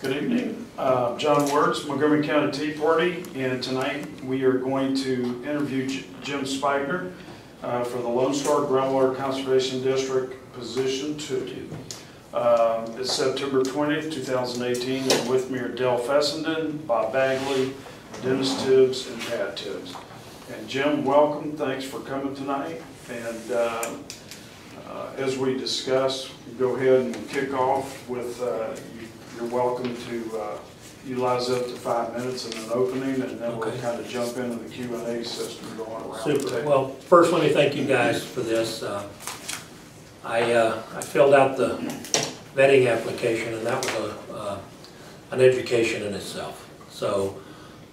Good evening. Uh, John Wertz, Montgomery County Tea Party, and tonight we are going to interview J- Jim Spigener uh, for the Lone Star Groundwater Conservation District position two. Um, It's September 20th, 2018, and with me are Dell Fessenden, Bob Bagley, Dennis Tibbs, and Pat Tibbs. And Jim, welcome, thanks for coming tonight. And uh, uh, as we discuss, go ahead and kick off with, uh, you're welcome to uh, utilize up to five minutes in an opening, and then we'll Okay. kind of jump into the Q and A system going around the Super. table. Well, first, let me thank you guys for this. Uh, I, uh, I filled out the vetting application, and that was a, uh, an education in itself. So,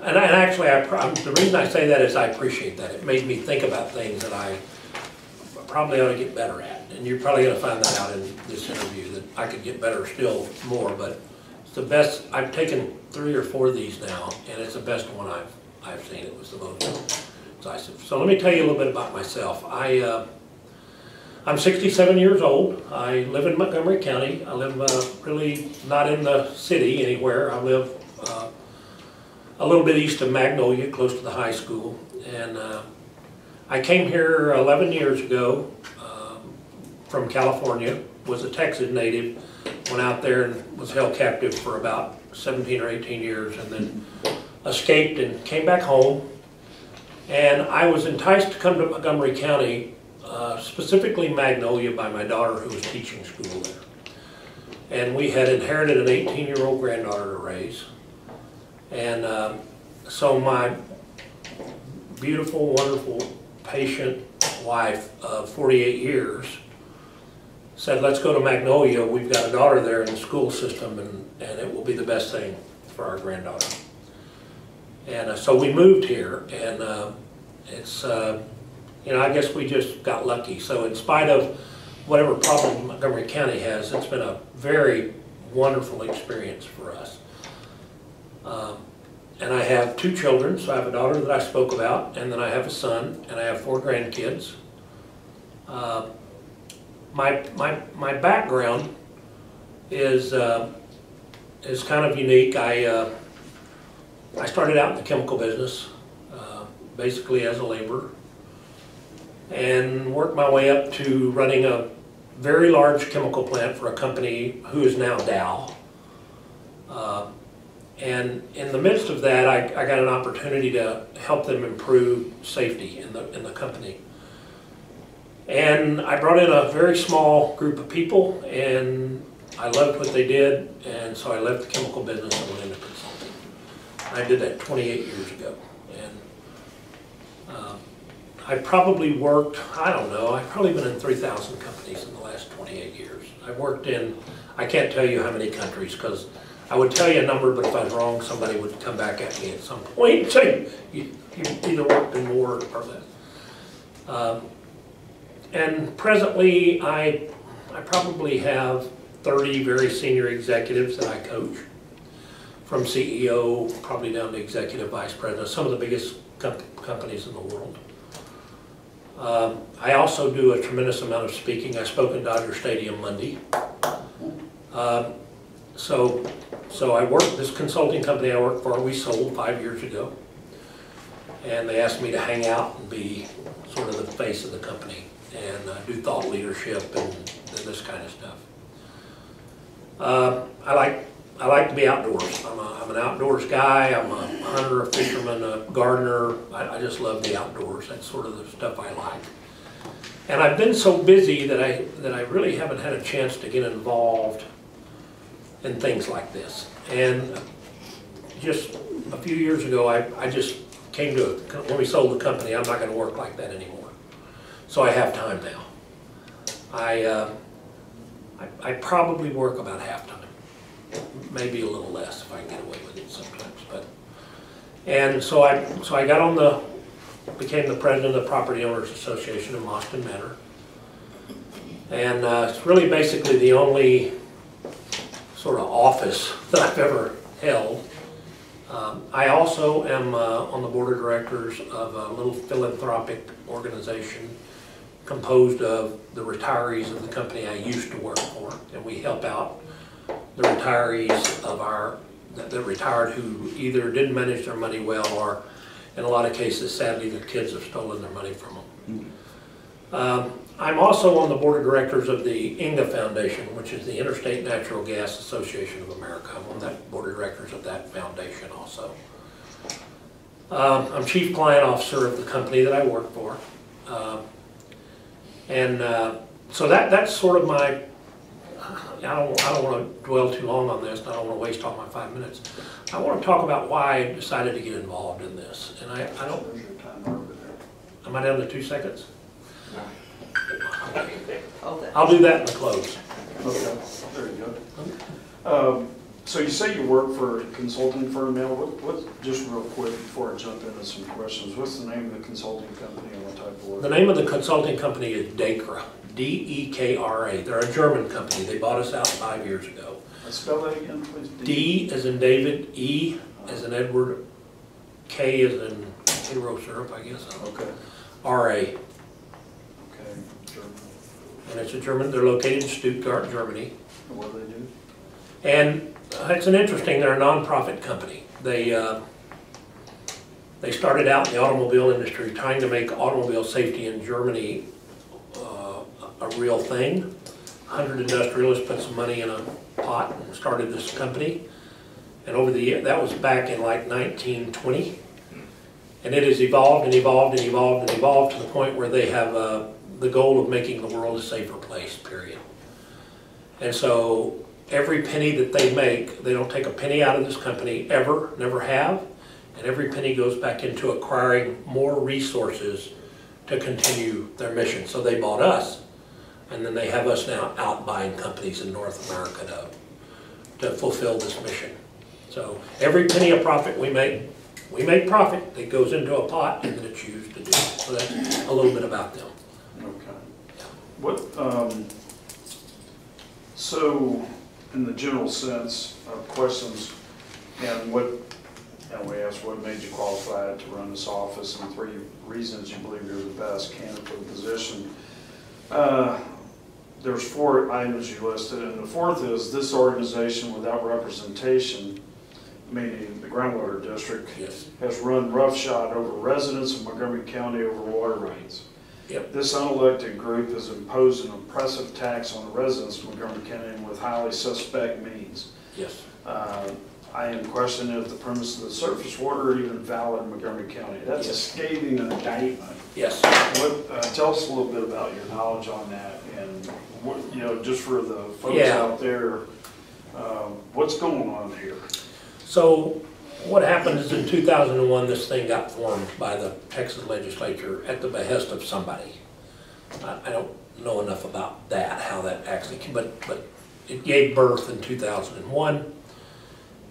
and I- and actually, I, the reason I say that is I appreciate that. It made me think about things that I probably ought to get better at. And you're probably gonna find that out in this interview, that I could get better still more, but the best, I've taken three or four of these now, and it's the best one I've, I've seen. It was the most decisive. So let me tell you a little bit about myself. I, uh, I'm 67 years old. I live in Montgomery County. I live uh, really not in the city anywhere. I live uh, a little bit east of Magnolia, close to the high school. And uh, I came here 11 years ago um, from California, was a Texas native, went out there and was held captive for about 17 or 18 years, and then escaped and came back home. And I was enticed to come to Montgomery County, uh, specifically Magnolia, by my daughter who was teaching school there. And we had inherited an 18-year-old granddaughter to raise. And um, so my beautiful, wonderful, patient wife of 48 years said, let's go to Magnolia. We've got a daughter there in the school system and, and it will be the best thing for our granddaughter. And uh, so we moved here and uh, it's, uh, you know, I guess we just got lucky. So in spite of whatever problem Montgomery County has, it's been a very wonderful experience for us. Um, And I have two children, so I have a daughter that I spoke about, and then I have a son, and I have four grandkids. Uh, My, my, my background is, uh, is kind of unique. I, uh, I started out in the chemical business, uh, basically as a laborer, and worked my way up to running a very large chemical plant for a company who is now Dow. Uh, And in the midst of that, I, I got an opportunity to help them improve safety in the, in the company. And I brought in a very small group of people, and I loved what they did, and so I left the chemical business and went into consulting. I did that 28 years ago, and um, I probably worked, I don't know, I've probably been in 3,000 companies in the last 28 years. I've worked in, I can't tell you how many countries, because I would tell you a number, but if I was wrong, somebody would come back at me at some point and say, you, you either worked in more or less. Um, And presently, I, I probably have 30 very senior executives that I coach, from CEO probably down to executive vice president, some of the biggest com- companies in the world. Um, I also do a tremendous amount of speaking. I spoke in Dodger Stadium Monday. Um, So, so I work, this consulting company I work for, we sold five years ago. And they asked me to hang out and be sort of the face of the company and uh, do thought leadership and this kind of stuff. Uh, I like, I like to be outdoors. I'm a, I'm an outdoors guy. I'm a hunter, a fisherman, a gardener. I, I just love the outdoors. That's sort of the stuff I like. And I've been so busy that I, that I really haven't had a chance to get involved in things like this. And just a few years ago, I, I just came to, a- when we sold the company, I'm not gonna work like that anymore. So I have time now. I, uh, I, I probably work about half-time, maybe a little less if I can get away with it sometimes, but. And so I, so I got on the, became the president of the Property Owners Association in Boston Manor. And, uh, it's really basically the only sort of office that I've ever held. Um, I also am uh, on the board of directors of a little philanthropic organization composed of the retirees of the company I used to work for, and we help out the retirees of our, that that retired who either didn't manage their money well or in a lot of cases sadly their kids have stolen their money from them. Um, I'm also on the board of directors of the INGAA Foundation, which is the Interstate Natural Gas Association of America. I'm on that board of directors of that foundation also. Um, I'm chief client officer of the company that I work for. Um, And uh, so that, that's sort of my, I don't, I don't want to dwell too long on this, and I don't want to waste all my five minutes. I want to talk about why I decided to get involved in this. And I, I don't, There's your timer over am I down to two seconds? Hold it. I'll do that in the close. Okay, there you go. Um, So you say you work for a consulting firm now, what, what, just real quick before I jump into some questions, what's the name of the consulting company and what type of work? The name of the consulting company is Dekra, D-E-K-R-A. They're a German company. They bought us out five years ago. Uh, Spell that again, please. D as in David, E as in Edward, K as in Karo syrup, I guess, Okay, R-A. okay, German. And it's a German, they're located in Stuttgart, Germany. And What do they do? And uh, it's an interesting, they're a nonprofit company. They, uh, they started out in the automobile industry trying to make automobile safety in Germany uh, a real thing. Hundred industrialists put some money in a pot and started this company. And over the year, that was back in like 1920. And it has evolved and evolved and evolved and evolved to the point where they have uh, the goal of making the world a safer place, period. And so every penny that they make, they don't take a penny out of this company ever, never have. And every penny goes back into acquiring more resources to continue their mission. So they bought us, and then they have us now out buying companies in North America to, to fulfill this mission. So every penny of profit we make, we make profit, that goes into a pot and then it's used to do. So that's a little bit about them. Okay. What, um, so, in the general sense of questions, and what, and we asked what made you qualified to run this office, and three reasons you believe you're the best candidate for the position. Uh, There's four items you listed, and the fourth is this organization without representation, meaning the groundwater district, Yes. has run roughshod over residents of Montgomery County over water rates. Yep. This unelected group has imposed an oppressive tax on the residents of Montgomery County with highly suspect means. Yes. Uh, I am questioning if the premise of the surface water are even valid in Montgomery County. That's a scathing indictment. Yes. What, uh, tell us a little bit about your knowledge on that and what, you know, just for the folks Yeah. out there, uh, what's going on here? So what happened is in 2001, this thing got formed by the Texas legislature at the behest of somebody. I I don't know enough about that, how that actually, came, but, but it gave birth in 2001.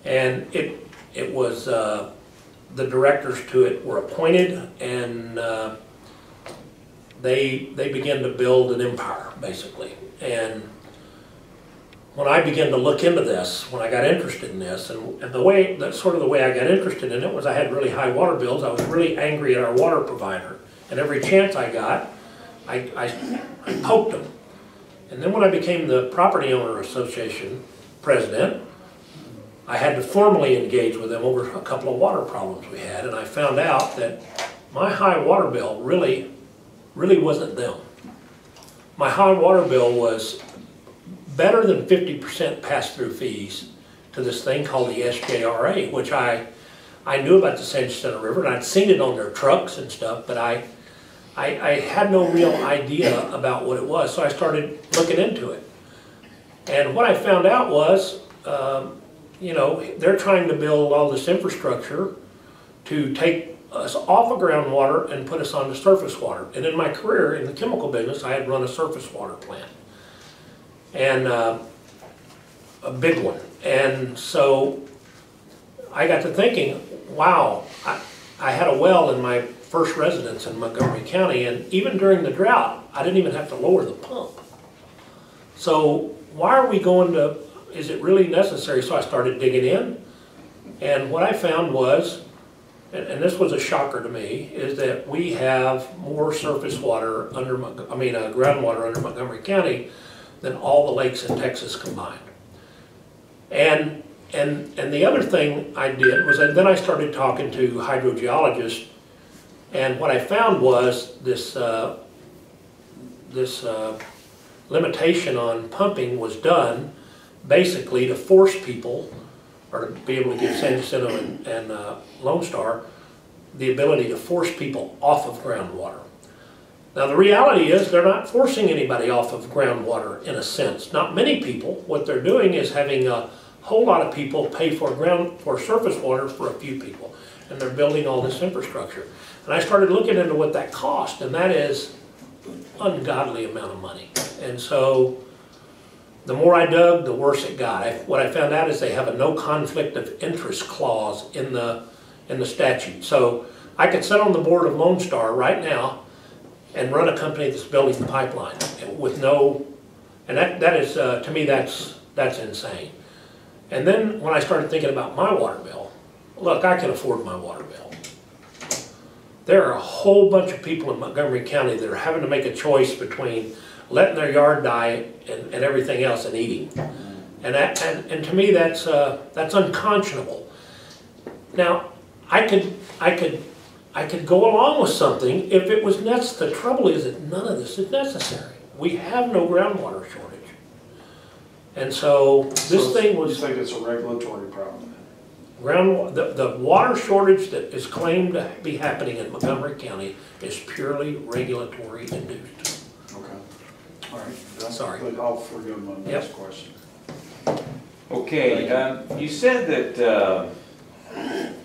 And it, it was, uh, the directors to it were appointed and uh, they, they began to build an empire, basically. And when I began to look into this, when I got interested in this, and, and the way, that's sort of the way I got interested in it was I had really high water bills. I was really angry at our water provider. And every chance I got, I, I, I poked them. And then when I became the Property Owner Association president, I had to formally engage with them over a couple of water problems we had. And I found out that my high water bill really, really wasn't them. My high water bill was better than fifty percent pass-through fees to this thing called the SJRA, which I, I knew about the San Jacinto River, and I'd seen it on their trucks and stuff, but I, I, I had no real idea about what it was, so I started looking into it. And what I found out was, um, you know, they're trying to build all this infrastructure to take us off of groundwater and put us onto surface water. And in my career in the chemical business, I had run a surface water plant and uh, a big one. And so I got to thinking, wow, I, I had a well in my first residence in Montgomery County, and even during the drought, I didn't even have to lower the pump. So why are we going to, is it really necessary? So I started digging in, and what I found was, and, this was a shocker to me, is that we have more surface water under, I mean, uh, groundwater under Montgomery County than all the lakes in Texas combined. And, and, and the other thing I did was that then I started talking to hydrogeologists, and what I found was this, uh, this uh, limitation on pumping was done basically to force people, or to be able to give San Jacinto and, and uh, Lone Star the ability to force people off of groundwater. Now, the reality is, they're not forcing anybody off of groundwater in a sense. Not many people. What they're doing is having a whole lot of people pay for ground, for surface water for a few people. And they're building all this infrastructure. And I started looking into what that cost, and that is an ungodly amount of money. And so, the more I dug, the worse it got. I- What I found out is they have a no conflict of interest clause in the, in the statute. So I could sit on the board of Lone Star right now and run a company that's building the pipeline with no, and that, that is, uh, to me, that's, that's insane. And then when I started thinking about my water bill, look, I can afford my water bill. There are a whole bunch of people in Montgomery County that are having to make a choice between letting their yard die and, and everything else and eating. And that, and, and to me, that's, uh, that's unconscionable. Now, I could, I could, I could go along with something if it was necessary. The trouble is that none of this is necessary. We have no groundwater shortage. And so this So thing You was think it's a regulatory problem? ground, the, the water shortage that is claimed to be happening in Montgomery County is purely regulatory induced. Okay. All right. That's- Sorry. But I'll forgive my next Yep. question. Okay, um, you said that uh,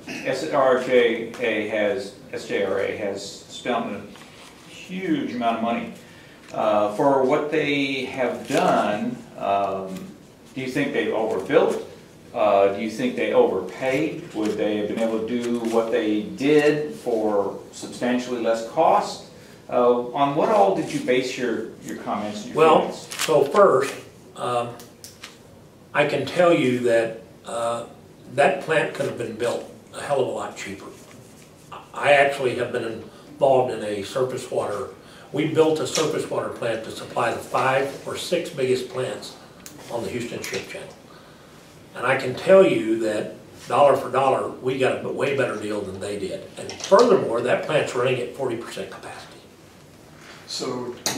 SRJA has, SJRA has spent a huge amount of money. Uh, For what they have done, um, do you think they overbuilt? Uh, Do you think they overpaid? Would they have been able to do what they did for substantially less cost? Uh, On what all did you base your, your comments your Well, feelings? so first, um, I can tell you that, uh, that plant could have been built a hell of a lot cheaper. I actually have been involved in a surface water, we built a surface water plant to supply the five or six biggest plants on the Houston Ship Channel. And I can tell you that dollar for dollar, we got a way better deal than they did. And furthermore, that plant's running at forty percent capacity. So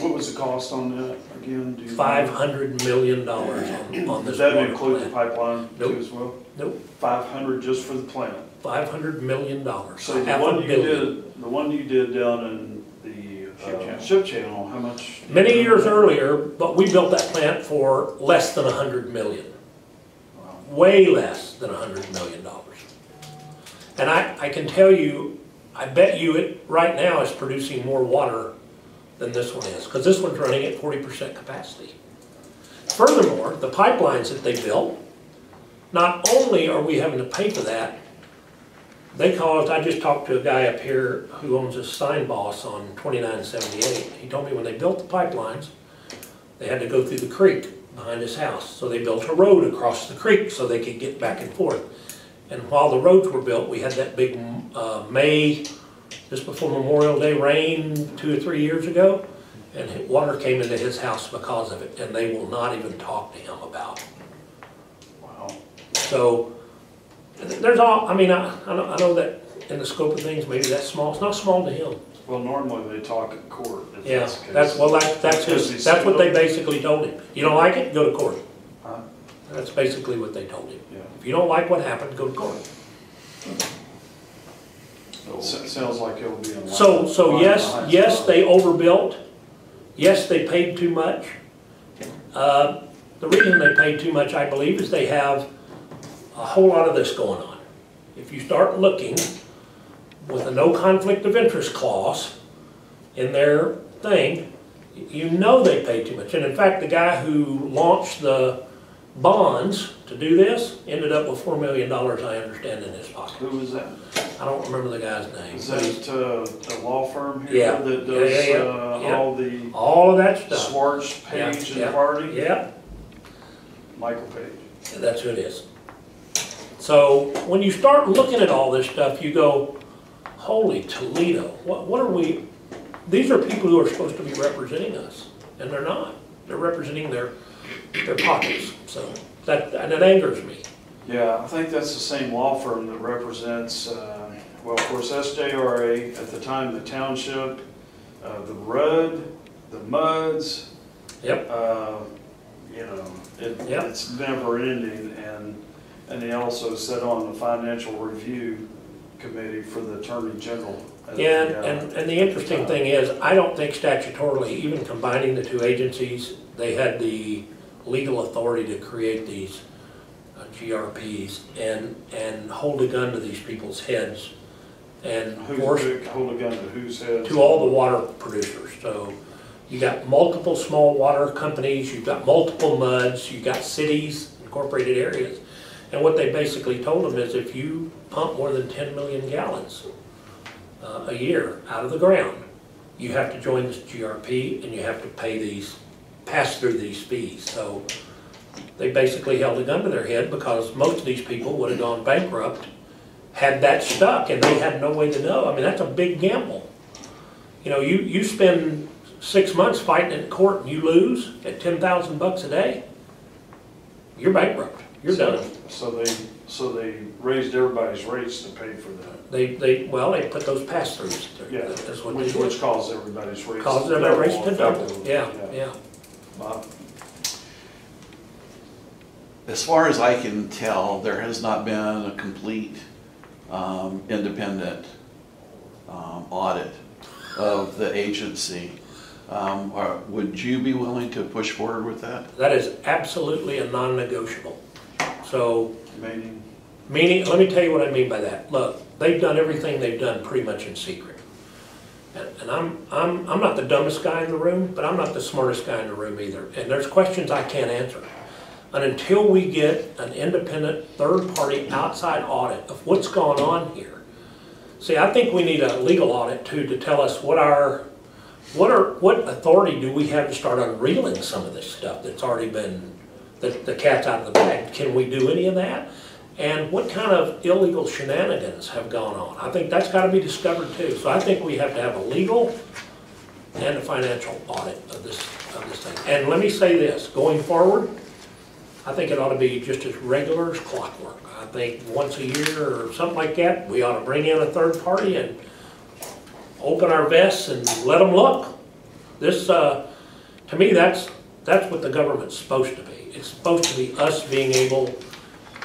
what was the cost on that again? Do you- Five hundred million dollars on, on Does this that water include the plant. pipeline Nope. too as well? Nope, Five hundred just for the plant? Five hundred million dollars, So the half a one you billion. did, the one you did down in the Ship uh, channel. ship channel, how much? Many years earlier, but we built that plant for less than a hundred million, Wow. way less than a hundred million dollars. And I, I can tell you, I bet you it, right now is producing more water than this one is, because this one's running at forty percent capacity. Furthermore, the pipelines that they built, not only are we having to pay for that, they call it, I just talked to a guy up here who owns a sign boss on twenty-nine seventy-eight. He told me when they built the pipelines, they had to go through the creek behind his house. So they built a road across the creek so they could get back and forth. And while the roads were built, we had that big, uh, May, just before Memorial Day rain two or three years ago. And water came into his house because of it, and they will not even talk to him about it. Wow. So, there's all, I mean, I, I know, I know that in the scope of things, maybe that's small, it's not small to him. Well, normally they talk in court. if Yeah, that's the case. that's, well, that, that's Because his, he's that's what they basically told him. You don't like it, go to court. Huh? That's basically what they told him. Yeah. If you don't like what happened, go to court. S- Sounds like it'll be in line. So, so line yes, behind yes, they overbuilt. Yes, they paid too much. Uh, The reason they paid too much, I believe, is they have a whole lot of this going on. If you start looking with a no conflict of interest clause in their thing, you know they paid too much. And in fact, the guy who launched the bonds to do this ended up with four million dollars, I understand, in his pocket. Who was that? I don't remember the guy's name. Is that uh, a law firm here Yeah. that Yeah, yeah, does yeah. uh, all the All of that stuff. Schwartz, Page, and Harding? Yeah, Michael Page. that's who it is. So when you start looking at all this stuff, you go, holy Toledo, what, what are we, these are people who are supposed to be representing us, and they're not. They're representing their, their pockets, so. That, and it angers me. Yeah, I think that's the same law firm that represents, uh, well, of course, SJRA, at the time, the township, uh, the RUD, the MUDs, Yep, uh, you know, it, Yep. it's never ending, and, and he also sat on the financial review committee for the attorney general. at the, yeah, uh, and, and the interesting thing is, I don't think statutorily, even combining the two agencies, they had the legal authority to create these uh, GRPs and, and hold a gun to these people's heads and force who- hold a gun to whose head? to all the water producers. So you got multiple small water companies, you've got multiple muds, you've got cities, incorporated areas. And what they basically told them is if you pump more than 10 million gallons uh, a year out of the ground, you have to join this GRP and you have to pay these, pass through these fees. So they basically held a gun to their head because most of these people would have gone bankrupt had that stuck and they had no way to know. I mean, that's a big gamble. You know, you, you spend six months fighting in court and you lose at ten thousand bucks a day, you're bankrupt, you're So- done. So they, so they raised everybody's rates to pay for that. They, they, well, they put those pass-throughs, Yeah, that's what they which, did. which caused everybody's rates. Causes to their rates to double, double, yeah, yeah. Bob? As far as I can tell, there has not been a complete um, independent um, audit of the agency. Um, are- Would you be willing to push forward with that? That is absolutely a non-negotiable. So, Meaning, Meaning, let me tell you what I mean by that. Look, they've done everything they've done pretty much in secret. And, and I'm, I'm, I'm not the dumbest guy in the room, but I'm not the smartest guy in the room either. And there's questions I can't answer. And until we get an independent, third-party outside audit of what's going on here. See, I think we need a legal audit too, to tell us what our, what are, what authority do we have to start unreeling some of this stuff that's already been, the, the cat's out of the bag? Can we do any of that? And what kind of illegal shenanigans have gone on? I think that's gotta be discovered too. So I think we have to have a legal and a financial audit of this, of this thing. And let me say this, going forward, I think it ought to be just as regular as clockwork. I think once a year or something like that, we ought to bring in a third party and open our vests and let them look. This, uh, to me, that's, that's what the government's supposed to be. It's supposed to be us being able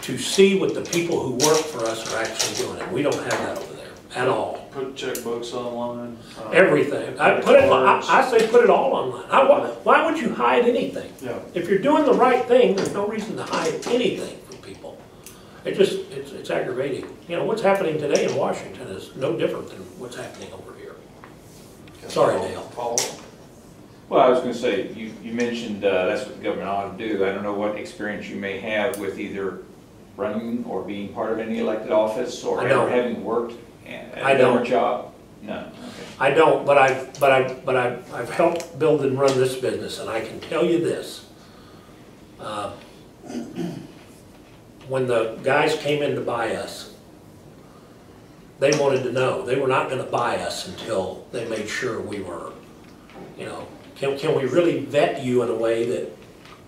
to see what the people who work for us are actually doing. And we don't have that over there at all. put checkbooks online. uh, Everything. I put it, I, I say put it all online. I, why, why would you hide anything? Yeah, If you're doing the right thing, there's no reason to hide anything from people. It just, it's, it's aggravating. You know, what's happening today in Washington is no different than what's happening over here. Sorry, Dale. Follow. Well, I was gonna say, you, you mentioned, uh, that's what the government ought to do. I don't know what experience you may have with either running or being part of any elected office or ever having worked at I a government job? No, okay. I don't, but I've, but I, but I've, I've helped build and run this business, and I can tell you this. Uh, When the guys came in to buy us, they wanted to know, they were not gonna buy us until they made sure we were, you know, can, can we really vet you in a way that,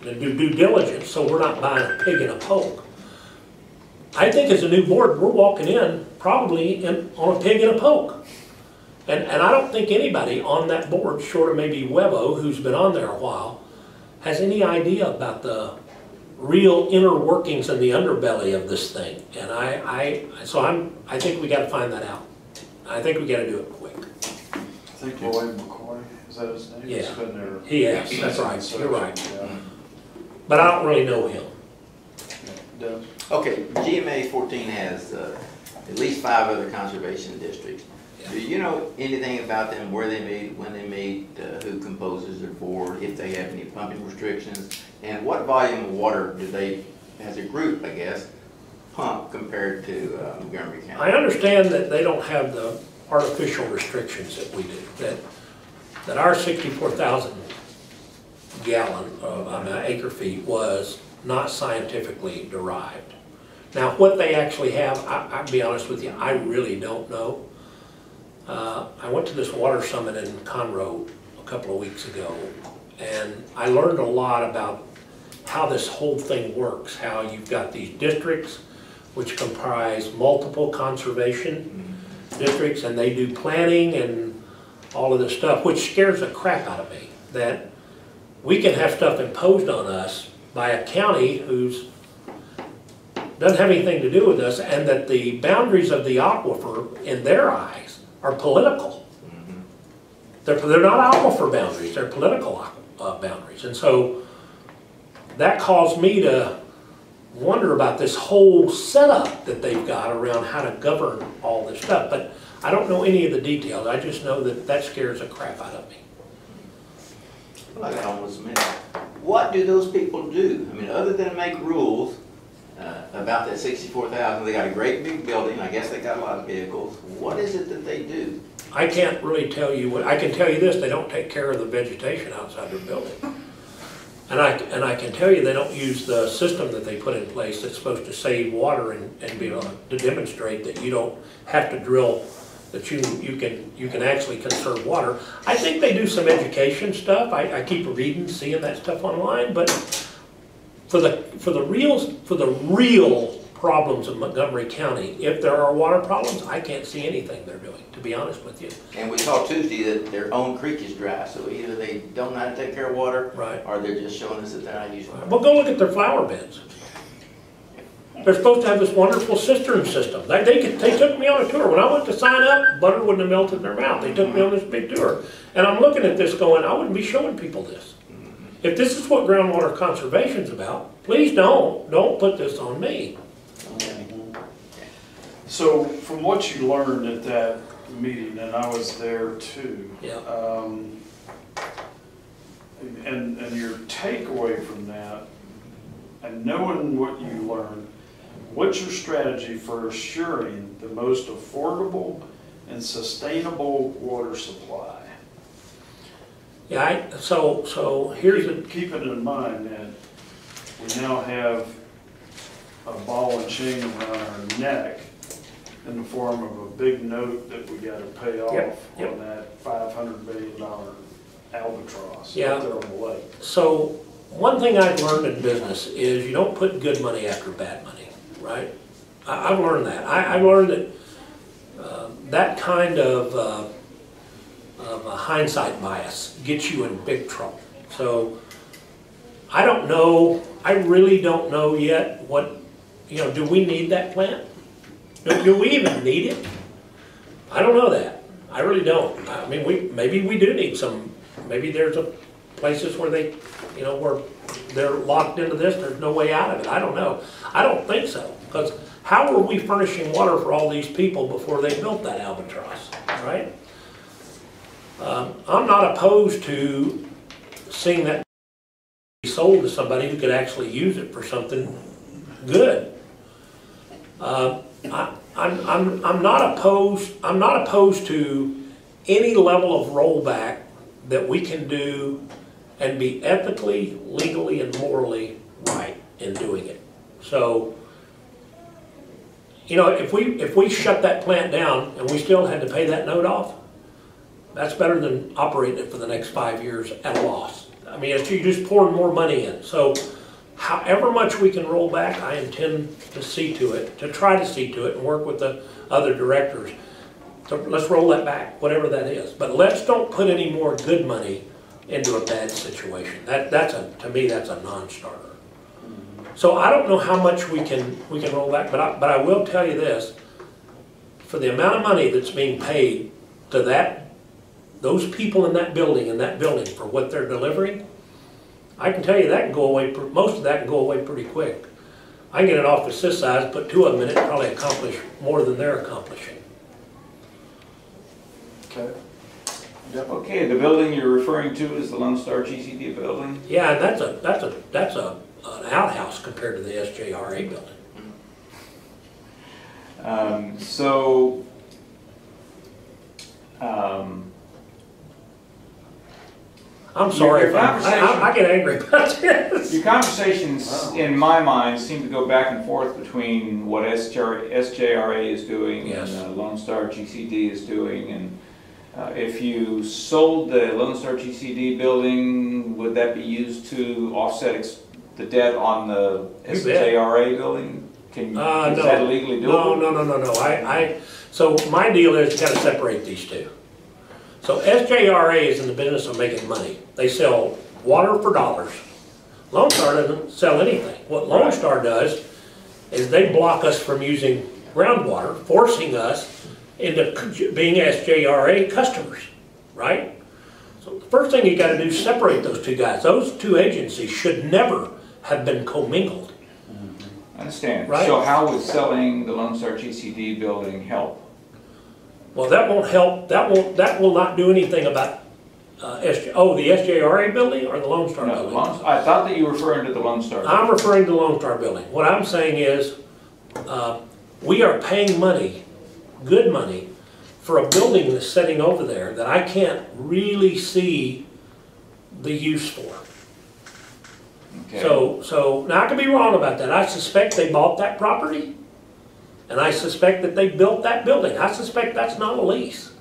and do due diligence, so we're not buying a pig in a poke? I think as a new board, we're walking in probably in, on a pig in a poke. And, and I don't think anybody on that board, short of maybe Webo, who's been on there a while, has any idea about the real inner workings and the underbelly of this thing. And I, I, so I'm, I think we gotta find that out. I think we gotta do it quick. I think Roy McCoy, is that his name? He's Yeah. been there. He has, that's right, you're right. Yeah. But I don't really know him. Yeah. Dennis? Okay, GMA fourteen has uh, at least five other conservation districts. Do you know anything about them, where they meet, when they meet, uh, who composes their board, if they have any pumping restrictions? And what volume of water do they, as a group, I guess, pump compared to uh, Montgomery County? I understand that they don't have the artificial restrictions that we do, that, that our sixty-four thousand gallon, uh, I mean, acre feet was not scientifically derived. Now, what they actually have, I, I'll be honest with you, I really don't know. Uh, I went to this water summit in Conroe a couple of weeks ago, and I learned a lot about how this whole thing works, how you've got these districts which comprise multiple conservation districts, and they do planning and all of this stuff, which scares the crap out of me, that we can have stuff imposed on us by a county who's, doesn't have anything to do with us, and that the boundaries of the aquifer, in their eyes, are political. They're, they're not aquifer boundaries, they're political uh, boundaries, and so that caused me to wonder about this whole setup that they've got around how to govern all this stuff, but I don't know any of the details, I just know that that scares the crap out of me. Like I almost meant, what do those people do? I mean, other than make rules uh, about that sixty-four thousand, they got a great big building, I guess they got a lot of vehicles. What is it that they do? I can't really tell you what, I can tell you this, they don't take care of the vegetation outside their building. And I, and I can tell you, they don't use the system that they put in place that's supposed to save water and, and be able to demonstrate that you don't have to drill, that you, you can, you can actually conserve water. I think they do some education stuff, I, I keep reading, seeing that stuff online, but for the, for the real, for the real problems in Montgomery County, if there are water problems, I can't see anything they're doing, to be honest with you. And we saw Tuesday that their own creek is dry, so either they don't know how to take care of water, Right. or they're just showing us that they're not using water. Well, go look at their flower beds. They're supposed to have this wonderful cistern system. They, they, could- they took me on a tour. When I went to sign up, butter wouldn't have melted in their mouth. They took me on this big tour. And I'm looking at this going, I wouldn't be showing people this. If this is what groundwater conservation's about, please don't, don't put this on me. So from what you learned at that meeting, and I was there too. Yeah. um, And, and your takeaway from that, and knowing what you learned, what's your strategy for assuring the most affordable and sustainable water supply? Yeah, I, so, so here's the, Keeping in mind that we now have a ball and chain around our neck in the form of a big note that we gotta pay Yep, off yep. on that five hundred million dollar albatross Yeah. out there on the lake. So, one thing I've learned in business is you don't put good money after bad money, right? I, I've learned that. I, I've learned that, uh, that kind of, uh, of hindsight bias gets you in big trouble. So, I don't know, I really don't know yet what, you know, do we need that plant? Do, do we even need it? I don't know that. I really don't. I mean, we, maybe we do need some, maybe there's a, places where they, you know, where they're locked into this, there's no way out of it. I don't know. I don't think so. Because how were we furnishing water for all these people before they built that albatross, right? Um, I'm not opposed to seeing that be sold to somebody who could actually use it for something good. Uh, I, I'm, I'm, I'm not opposed, I'm not opposed to any level of rollback that we can do and be ethically, legally, and morally right in doing it. So, you know, if we, if we shut that plant down and we still had to pay that note off, that's better than operating it for the next five years at a loss. I mean, it's, you're just pouring more money in. So however much we can roll back, I intend to see to it, to try to see to it and work with the other directors. So let's roll that back, whatever that is. But let's don't put any more good money into a bad situation. That, that's a, to me, that's a non-starter. So I don't know how much we can, we can roll back, but I, but I will tell you this. For the amount of money that's being paid to that, those people in that building, in that building for what they're delivering, I can tell you that can go away, most of that can go away pretty quick. I can get an office this size, put two of them in it, probably accomplish more than they're accomplishing. Okay? Okay, the building you're referring to is the Lone Star GCD building? Yeah, and that's a, that's a, that's a, an outhouse compared to the SJRA building. Um, so, um, I'm sorry Your if I'm, I, I- I get angry about this. your conversations, in my mind, seem to go back and forth between what SJR, SJRA is doing Yes. and uh, Lone Star GCD is doing, and uh, if you sold the Lone Star GCD building, would that be used to offset ex- the debt on the You bet. SJRA building? Can, you- Uh, is no. that legally No, doable? no, no, no, no, I, I, so my deal is you gotta separate these two. So SJRA is in the business of making money. They sell water for dollars. Lone Star doesn't sell anything. What Lone Star does is they block us from using groundwater, forcing us into being SJRA customers, right? So the first thing you gotta do is separate those two guys. Those two agencies should never have been commingled. I understand. Right. So how would selling the Lone Star GCD building help? Well, that won't help, that won't, that will not do anything about, uh, SJ, oh, the SJRA building or the Lone Star No, building? Lone, I thought that you were referring to the Lone Star. I'm referring to the Lone Star building. What I'm saying is, uh, we are paying money, good money, for a building that's sitting over there that I can't really see the use for. Okay. So, so, now I could be wrong about that. I suspect they bought that property, and I suspect that they built that building. I suspect that's not a lease.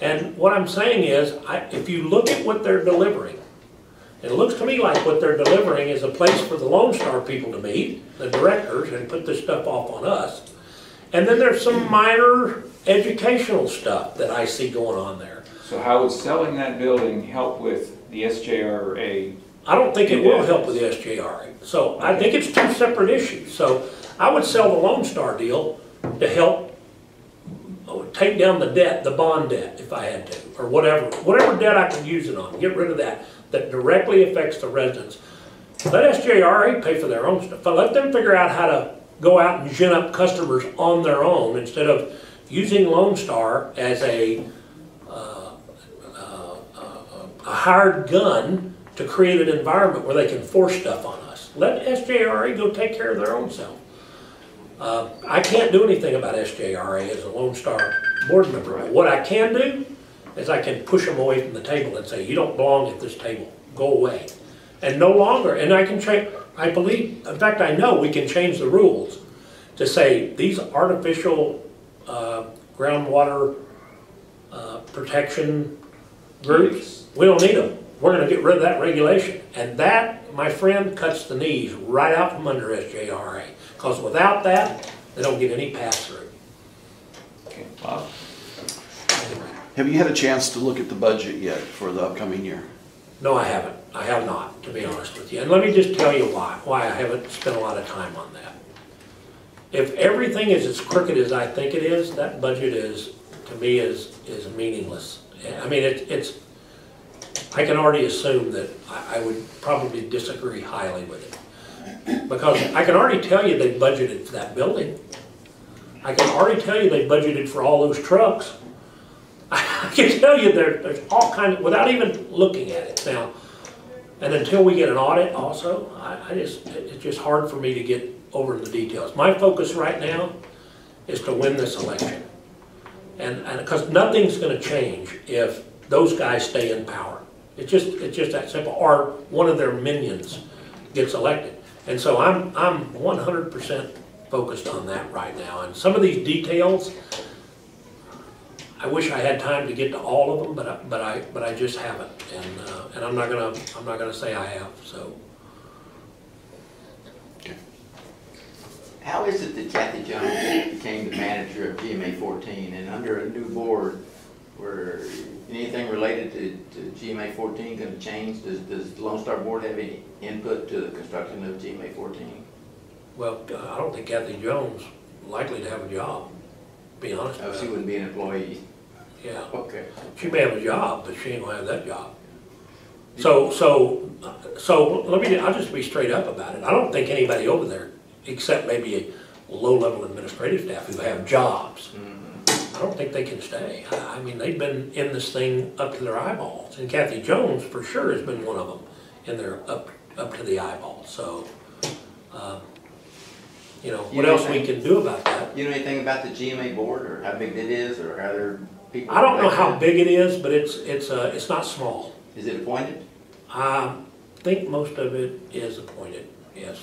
And what I'm saying is, I, if you look at what they're delivering, it looks to me like what they're delivering is a place for the Lone Star people to meet, the directors, and put this stuff off on us. And then there's some minor educational stuff that I see going on there. So how would selling that building help with the SJRA? I don't think it will help with the SJRA. So I think it's two separate issues. So I would sell the Lone Star deal to help take down the debt, the bond debt, if I had to, or whatever, whatever debt I could use it on, get rid of that, that directly affects the residents. Let SJRA pay for their own stuff, but let them figure out how to go out and gin up customers on their own instead of using Lone Star as a, uh, uh, a hired gun to create an environment where they can force stuff on us. Let SJRA go take care of their own self. Uh, I can't do anything about SJRA as a Lone Star board member. But What I can do is I can push them away from the table and say, you don't belong at this table, go away. And no longer, and I can change, I believe, in fact, I know we can change the rules to say, these artificial uh, groundwater uh, protection groups, we don't need them. We're gonna get rid of that regulation. And that, my friend, cuts the knees right out from under SJRA. Because without that, they don't get any pass-through. Okay, Bob? Have you had a chance to look at the budget yet for the upcoming year? No, I haven't. I have not, to be honest with you. And let me just tell you why, why I haven't spent a lot of time on that. If everything is as crooked as I think it is, that budget is, to me, is, is meaningless. I mean, it, it's, I can already assume that I, I would probably disagree highly with it. Because I can already tell you they budgeted for that building. I can already tell you they budgeted for all those trucks. I can tell you there, there's all kind of, without even looking at it now. And until we get an audit also, I, I just, it's just hard for me to get over the details. My focus right now is to win this election. And, and, because nothing's gonna change if those guys stay in power. It's just, it's just that simple, or one of their minions gets elected. And so I'm, I'm one hundred percent focused on that right now. And some of these details, I wish I had time to get to all of them, but I, but I, but I just haven't. And, uh, and I'm not gonna, I'm not gonna say I have, so. How is it that Kathy Jones became the manager of GMA fourteen and under a new board where anything related to, to GMA fourteen gonna change? Does, does the Lone Star Board have any input to the construction of GMA fourteen? Well, I don't think Kathy Jones likely to have a job, to be honest Oh, she wouldn't be an employee? Yeah, Okay. she may have a job, but she ain't gonna have that job. So, so, so, let me, I'll just be straight up about it. I don't think anybody over there, except maybe a low-level administrative staff who have jobs, I don't think they can stay. I, I mean, they've been in this thing up to their eyeballs, and Kathy Jones for sure has been one of them in their up, up to the eyeballs, so, um, you know, You what know, else we can do about that? You know anything about the GMA board or how big it is or how their people? I don't know how big it is, but it's, it's, uh, it's not small. Is it appointed? I think most of it is appointed, yes.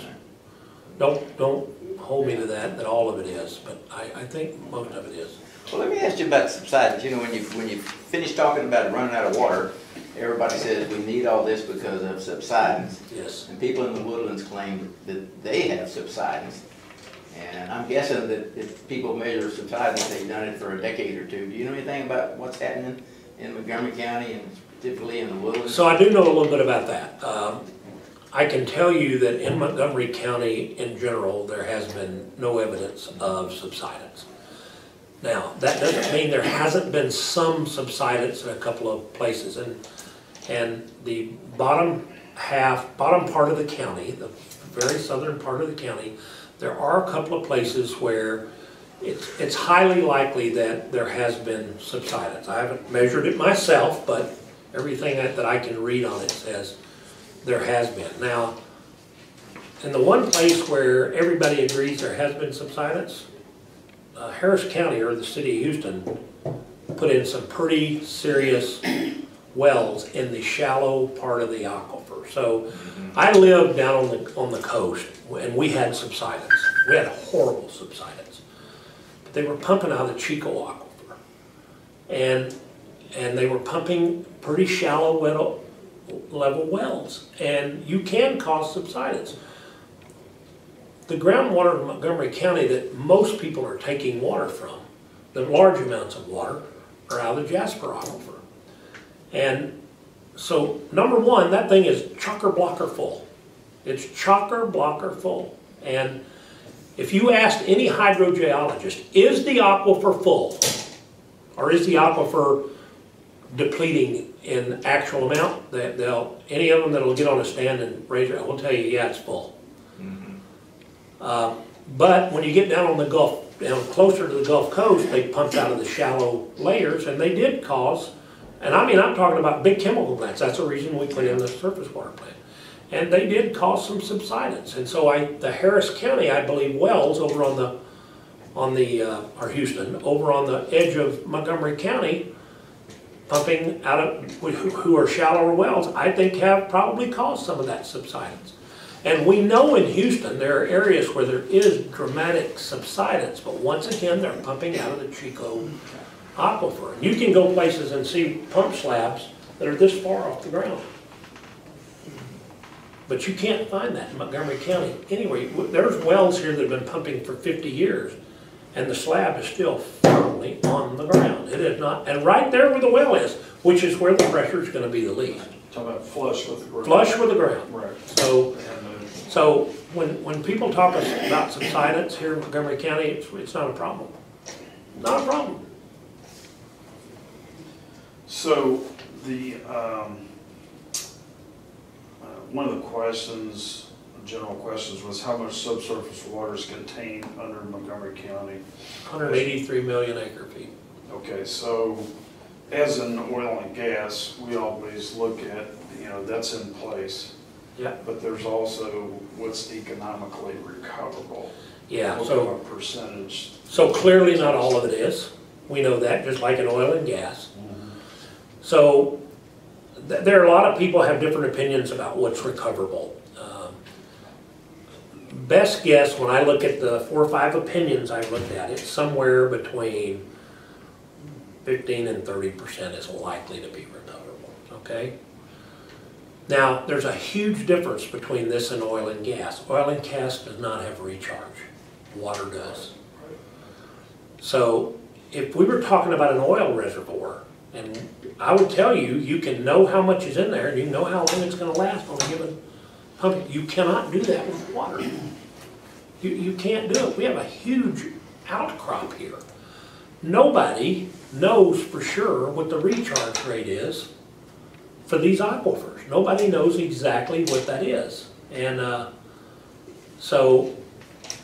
Don't, don't hold me to that, that all of it is, but I, I think most of it is. Well, let me ask you about subsidence. You know, when you, when you finish talking about running out of water, everybody says we need all this because of subsidence. Yes. And people in the woodlands claim that they have subsidence. And I'm guessing that if people measure subsidence, they've done it for a decade or two. Do you know anything about what's happening in Montgomery County and specifically in the woodlands? So I do know a little bit about that. Um, I can tell you that in Montgomery County in general, there has been no evidence of subsidence. Now, that doesn't mean there hasn't been some subsidence in a couple of places. And, and the bottom half, bottom part of the county, the very southern part of the county, there are a couple of places where it's, it's highly likely that there has been subsidence. I haven't measured it myself, but everything that that I can read on it says there has been. Now, in the one place where everybody agrees there has been subsidence, uh, Harris County or the city of Houston put in some pretty serious wells in the shallow part of the So I lived down on the, on the coast and we had subsidence. We had a horrible subsidence. But they were pumping out of the Chicot aquifer. And, and they were pumping pretty shallow well, level wells. And you can cause subsidence. The groundwater in Montgomery County that most people are taking water from, the large amounts of water, are out of the Jasper aquifer. And so, number one, that thing is chocker blocker full. It's chocker blocker full. And if you asked any hydrogeologist, is the aquifer full? Or is the aquifer depleting in actual amount? That They'll, any of them that'll get on a stand and raise it, will tell you, yeah, it's full. Uh, But when you get down on the Gulf, down closer to the Gulf Coast, they pumped out of the shallow layers, and they did cause, and I mean, I'm talking about big chemical plants, that's the reason we put in the surface water plant. And they did cause some subsidence, and so I, the Harris County, I believe, wells over on the, on the, uh, or Houston, over on the edge of Montgomery County, pumping out of, who are shallower wells, I think have probably caused some of that subsidence. And we know in Houston, there are areas where there is dramatic subsidence, but once again, they're pumping out of the Chicot aquifer. You can go places and see pump slabs that are this far off the ground. But you can't find that in Montgomery County Anyway, There's wells here that have been pumping for fifty years, and the slab is still firmly on the ground. It is not, and right there where the well is, which is where the pressure is gonna be the least, Talking about flush with the ground. flush with the ground. Right. So, so when, when people talk about subsidence here in Montgomery County, it's, it's not a problem. Not a problem. So the, um, uh, one of the questions, general questions was how much subsurface water is contained under Montgomery County? Hundred eighty-three million acre feet. Okay, so as in oil and gas, we always look at, you know, that's in place. Yeah. But there's also what's economically recoverable. Yeah, What so, percentage? so clearly not all of it is. We know that, just like in oil and gas. So, th- there are a lot of people have different opinions about what's recoverable. Um, Best guess, when I look at the four or five opinions I've looked at, it's somewhere between fifteen and thirty percent is likely to be recoverable, okay? Now, there's a huge difference between this and oil and gas. Oil and gas does not have recharge, water does. So, if we were talking about an oil reservoir, and I would tell you, you can know how much is in there, and you know how long it's gonna last on a given pump. You cannot do that with water. You, you can't do it. We have a huge outcrop here. Nobody knows for sure what the recharge rate is for these aquifers. Nobody knows exactly what that is. And, uh, so,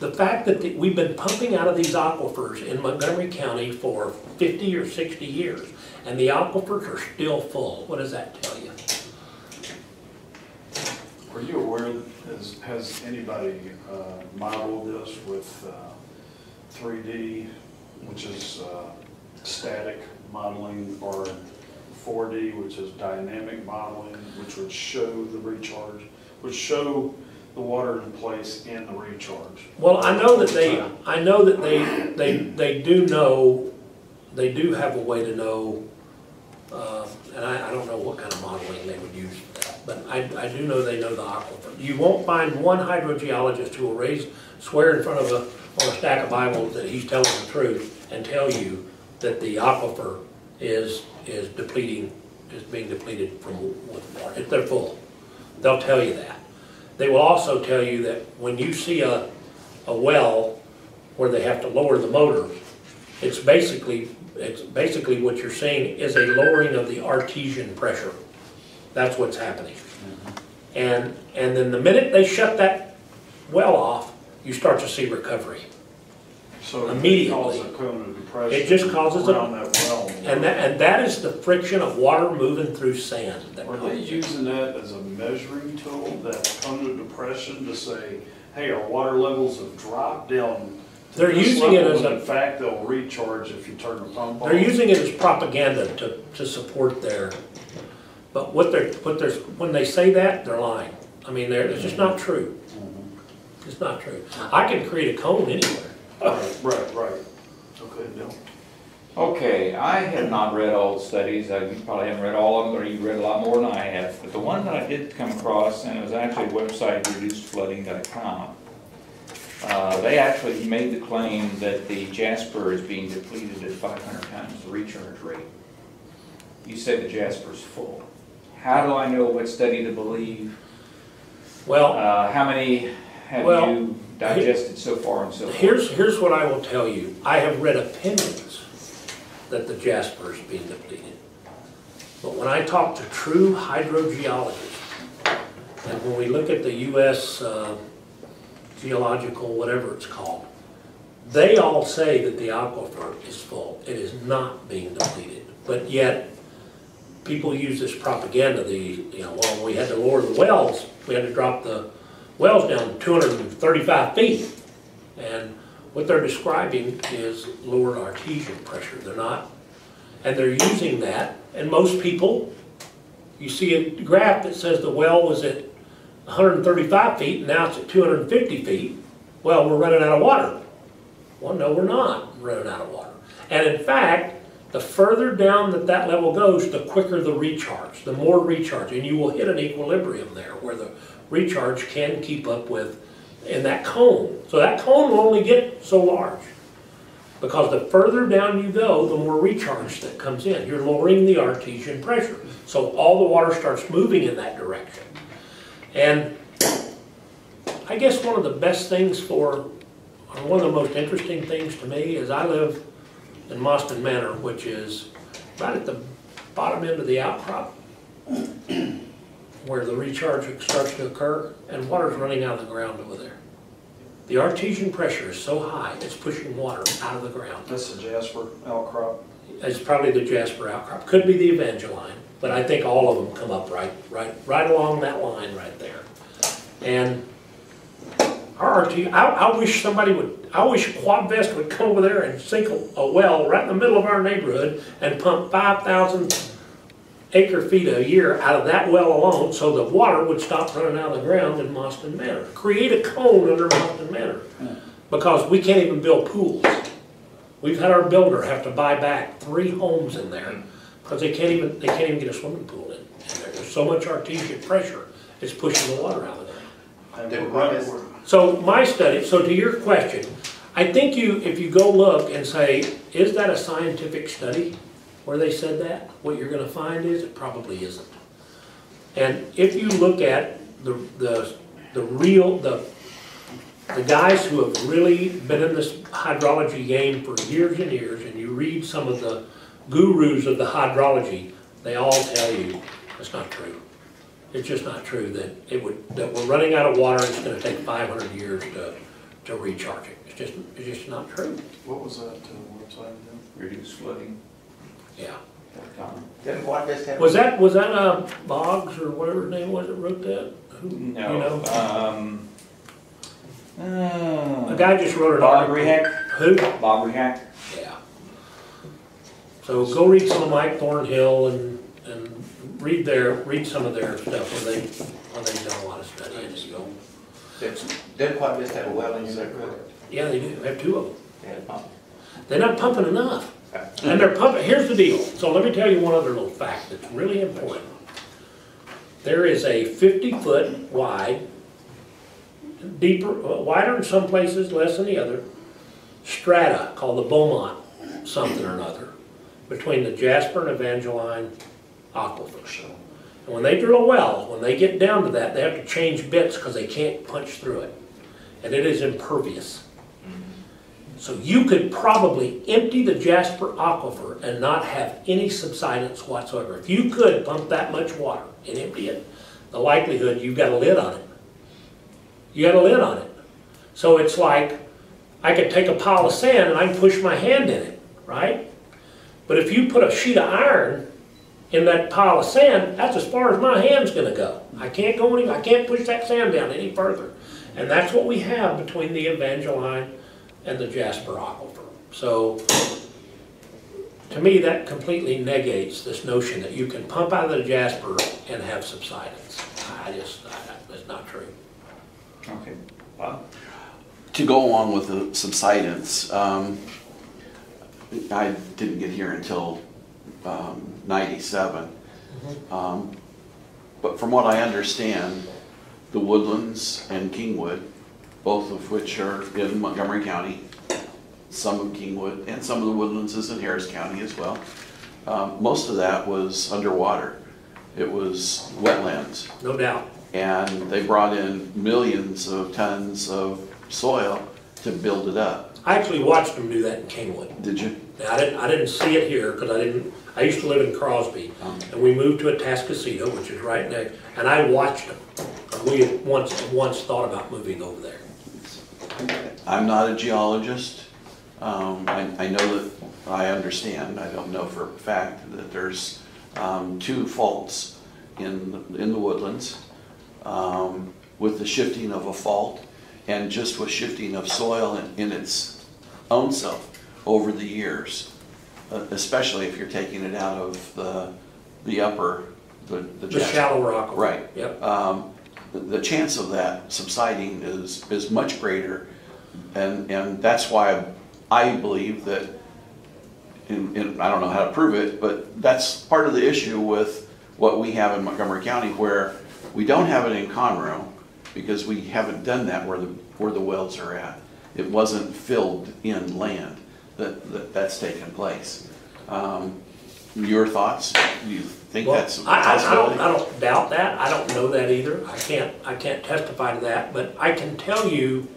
the fact that the- we've been pumping out of these aquifers in Montgomery County for fifty or sixty years, and the aquifers are still full, what does that tell you? Are you aware, has, has anybody uh, modeled this with uh, 3D, which is uh, static modeling, or 4D, which is dynamic modeling, which would show the recharge, would show the water in place and the recharge? Well, I know that they, I know that they, they, they do know, they do have a way to know uh, and I, I don't know what kind of modeling they would use but I, I do know they know the aquifer. You won't find one hydrogeologist who will raise, swear in front of a, on a stack of Bibles that he's telling the truth and tell you that the aquifer is, is depleting, is being depleted from, with water, if they're full. They'll tell you that. They will also tell you that when you see a, a well where they have to lower the motor, it's basically, basically what you're seeing is a lowering of the artesian pressure. That's what's happening. Mm-hmm. And, and then the minute they shut that well off, you start to see recovery. So it Immediately. causes a cone of depression. It just causes a- that well. And that, and that is the friction of water moving through sand. that Are they causes it. using that as a measuring tool, that cone of depression, to say, hey, our water levels have dropped down to They're this using it level, as a- In fact, they'll recharge if you turn the pump on. They're using it as propaganda to, to support their, but what they're, what they're, when they say that, they're lying. I mean, they're, it's just not true. Mm-hmm. It's not true. I can create a cone anywhere. Right, right, right. Okay, Bill. Okay, I have not read all the studies, I you probably haven't read all of them, or you've read a lot more than I have, but the one that I did come across, and it was actually a website, reducedflooding.com, uh, they actually made the claim that the Jasper is being depleted at five hundred times the recharge rate. You said the Jasper's full. How do I know what study to believe? Well, Uh, how many have Well, you digested so far and so forth? here's, here's what I will tell you. I have read opinions that the Jasper is being depleted. But when I talk to true hydrogeologists, and when we look at the US uh, geological, whatever it's called, they all say that the aquifer is full. It is not being depleted. But yet, people use this propaganda, the, you know, well, we had to lower the wells, we had to drop the wells down two hundred and thirty-five feet. And what they're describing is lower artesian pressure, they're not, and they're using that, and most people, you see a graph that says the well was at hundred and thirty-five feet, and now it's at two hundred and fifty feet, well, we're running out of water. Well, no, we're not running out of water. And in fact, the further down that that level goes, the quicker the recharge, the more recharge, and you will hit an equilibrium there where the recharge can keep up with in that cone. So that cone will only get so large. Because the further down you go, the more recharge that comes in. You're lowering the artesian pressure. So all the water starts moving in that direction. And I guess one of the best things for, or one of the most interesting things to me is I live in Mostyn Manor, which is right at the bottom end of the outcrop where the recharge starts to occur and water's running out of the ground over there. The artesian pressure is so high, it's pushing water out of the ground. That's the Jasper outcrop. It's probably the Jasper outcrop, could be the Evangeline, but I think all of them come up right, right, right along that line right there. And our I, I wish somebody would, I wish Quadvest would come over there and sink a, well right in the middle of our neighborhood and pump five thousand acre feet a year out of that well alone, so the water would stop running out of the ground in Mostyn Manor. Create a cone under Mostyn Manor, because we can't even build pools. We've had our builder have to buy back three homes in there, because they can't even, they can't even get a swimming pool in. there. There's so much artesian pressure, it's pushing the water out of there. And Then we're what running- is- So my study, so to your question, I think you, if you go look and say, is that a scientific study where they said that? What you're gonna find is it probably isn't. And if you look at the, the, the real, the, the guys who have really been in this hydrology game for years and years, and you read some of the gurus of the hydrology, they all tell you it's not true. It's just not true that it would, that we're running out of water, it's gonna take five hundred years to, to recharge it. It's just, it's just not true, What was that uh, website again? Reduced flooding. yeah. Doesn't Quadvest have? Was that, was that, uh, Boggs or whatever his name was that wrote that? Who- You No, know, um, a uh, guy just wrote an Bob article. Rehak, Who? Bob Rehak. So go read some of Mike Thornhill and, and read their, read some of their stuff where they, where they've done a lot of studying. So, Doesn't doesn't Quadvest have a well in there? Yeah, they do, they have two of them. They had a pump. They're not pumping enough. And they're pumping, here's the deal, so let me tell you one other little fact that's really important. There is a fifty-foot wide, deeper, uh, wider in some places, less than the other, strata called the Beaumont something or another, between the Jasper and Evangeline aquifers. And when they drill a well, when they get down to that, they have to change bits because they can't punch through it. And it is impervious. So you could probably empty the Jasper aquifer and not have any subsidence whatsoever. If you could pump that much water and empty it, the likelihood you've got a lid on it. You got a lid on it. So it's like, I could take a pile of sand and I can push my hand in it, right? But if you put a sheet of iron in that pile of sand, that's as far as my hand's gonna go. I can't go any, I can't push that sand down any further. And that's what we have between the Evangeline and the Jasper Aquifer. So, to me, that completely negates this notion that you can pump out of the Jasper and have subsidence. I just, I- that's not true. Okay, Bob? To go along with the subsidence, um, I didn't get here until, um, ninety-seven. Um, But from what I understand, the Woodlands and Kingwood, both of which are in Montgomery County, some of Kingwood, and some of the Woodlands is in Harris County as well. Um, most of that was underwater. It was wetlands. No doubt. And they brought in millions of tons of soil to build it up. I actually watched them do that in Kingwood. Did you? Now, I didn't, I didn't see it here, because I didn't, I used to live in Crosby, and we moved to Atascocita, which is right next, and I watched them. We had once, once thought about moving over there. I'm not a geologist. Um, I, I know that, I understand, I don't know for a fact, that there's, um, two faults in, in the woodlands. Um, with the shifting of a fault and just with shifting of soil in, in its own self over the years. Uh, Especially if you're taking it out of the, the upper, the. The Jasper. shallower aquifer. Right. Yep. Um, the- The chance of that subsiding is, is much greater, and, and that's why I believe that, and, and I don't know how to prove it, but that's part of the issue with what we have in Montgomery County, where we don't have it in Conroe, because we haven't done that where the, where the wells are at. It wasn't filled in land that, that that's taken place. Um, Your thoughts? Do you think Well, that's a I, I, I don't, possibility? I don't doubt that, I don't know that either, I can't, I can't testify to that, but I can tell you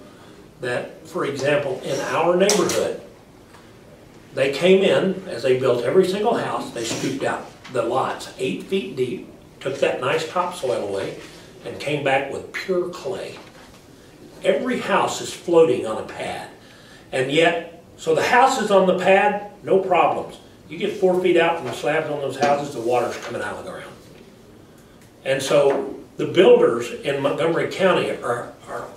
that, for example, in our neighborhood, they came in, as they built every single house, they scooped out the lots eight feet deep, took that nice topsoil away, and came back with pure clay. Every house is floating on a pad, and yet, so the house is on the pad, no problems. You get four feet out from the slabs on those houses, the water's coming out of the ground. And so the builders in Montgomery County are, are,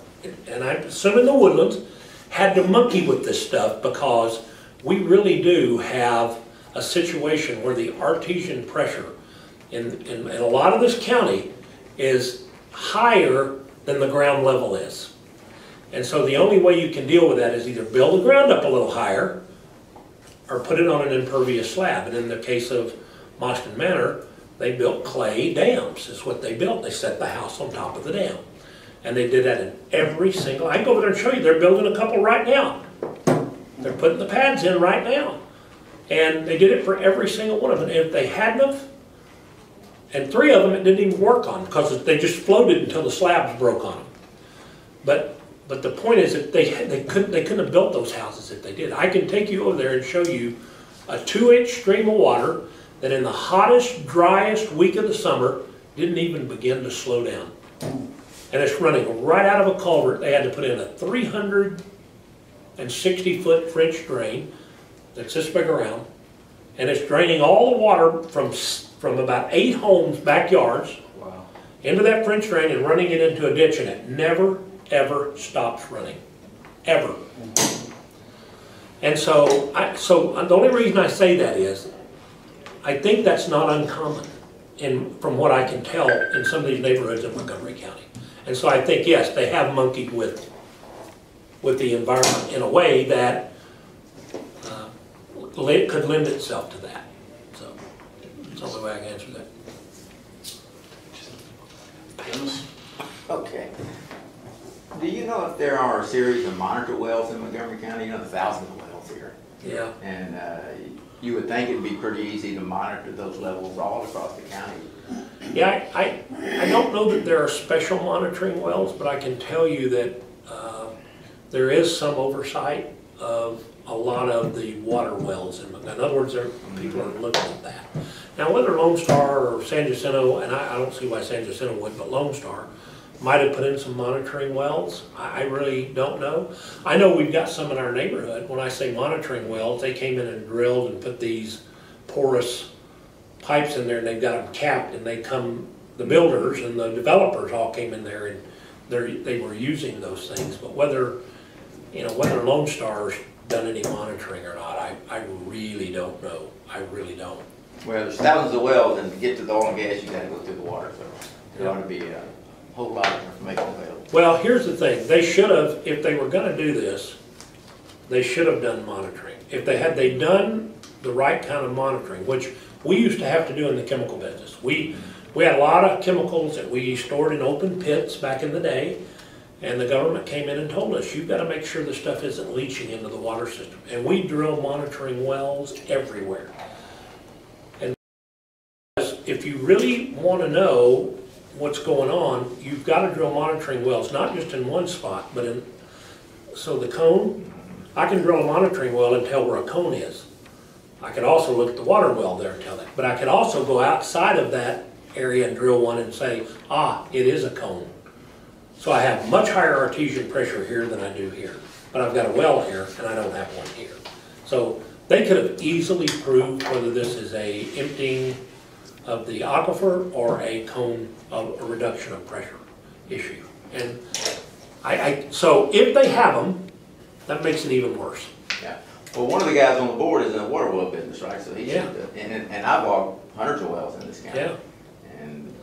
and I'm assuming the Woodlands, had to monkey with this stuff because we really do have a situation where the artesian pressure in, in, in a lot of this county is higher than the ground level is. And so the only way you can deal with that is either build the ground up a little higher or put it on an impervious slab. And in the case of Mostyn Manor, they built clay dams, is what they built. They set the house on top of the dam. And they did that in every single, I can go over there and show you, they're building a couple right now. They're putting the pads in right now. And they did it for every single one of them. And if they hadn't have, and three of them it didn't even work on because they just floated until the slabs broke on them. But, but the point is that they, they couldn't, they couldn't have built those houses if they did. I can take you over there and show you a two-inch stream of water that in the hottest, driest week of the summer didn't even begin to slow down. And it's running right out of a culvert. They had to put in a three hundred and sixty foot French drain that's this big around. And it's draining all the water from, from about eight homes' backyards Wow. into that French drain and running it into a ditch, and it never, ever stops running, ever. And so, I, so the only reason I say that is, I think that's not uncommon in, from what I can tell in some of these neighborhoods in Montgomery County. And so I think, yes, they have monkeyed with, with the environment in a way that, uh, could lend itself to that, so, that's the only way I can answer that. Okay. Do you know if there are a series of monitor wells in Montgomery County? You know, thousands of wells here. Yeah, And uh, you would think it'd be pretty easy to monitor those levels all across the county. yeah, I, I, I don't know that there are special monitoring wells, but I can tell you that, uh, there is some oversight of a lot of the water wells, in, in other words, there, people are looking at that. Now, whether Lone Star or San Jacinto, and I, I don't see why San Jacinto would, but Lone Star might have put in some monitoring wells, I, really don't know. I know we've got some in our neighborhood, when I say monitoring wells, they came in and drilled and put these porous pipes in there and they've got them capped and they come, the builders and the developers all came in there and they're, were using those things, but whether, you know, whether Lone Star's done any monitoring or not, I, I really don't know, I really don't. Well, there's thousands of wells, and to get to the oil and gas, you gotta go through the water, so there ought to be a whole lot of information available. Well, here's the thing, they should have, if they were gonna do this, they should have done monitoring. If they had, they done the right kind of monitoring, which we used to have to do in the chemical business. We, we had a lot of chemicals that we stored in open pits back in the day, and the government came in and told us, you've gotta make sure the stuff isn't leaching into the water system. And we drill monitoring wells everywhere. And if you really wanna know what's going on, you've gotta drill monitoring wells, not just in one spot, but in, so the cone, I can drill a monitoring well and tell where a cone is. I could also look at the water well there and tell that, but I could also go outside of that area and drill one and say, ah, it is a cone. So I have much higher artesian pressure here than I do here, but I've got a well here and I don't have one here. So they could have easily proved whether this is a emptying of the aquifer or a cone of a reduction of pressure issue. And I, I, so if they have them, that makes it even worse. Yeah. Well, one of the guys on the board is in the water well business, right? So he should, Yeah. and, and I've walked hundreds of wells in this county. Yeah, And